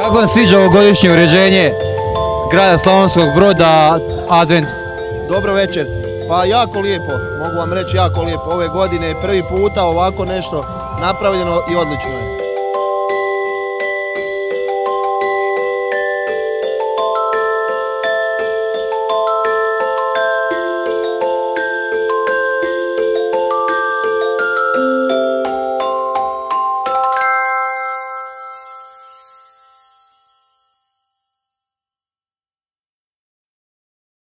Kako vam sviđa ovogodišnje uređenje grada Slavonskog broda Advent? Dobro večer. Pa jako lijepo, mogu vam reći jako lijepo. Ove godine je prvi puta ovako nešto napravljeno i odlično je.